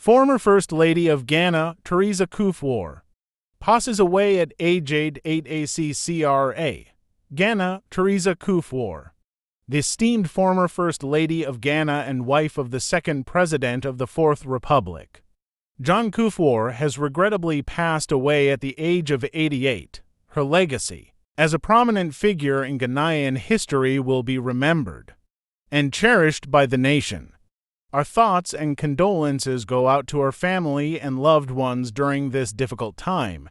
Former First Lady of Ghana, Theresa Kufuor, passes away at age 8 ACCRA. Ghana, Theresa Kufuor, the esteemed former First Lady of Ghana and wife of the second President of the Fourth Republic. John Kufuor has regrettably passed away at the age of 88. Her legacy, as a prominent figure in Ghanaian history, will be remembered and cherished by the nation. Our thoughts and condolences go out to her family and loved ones during this difficult time.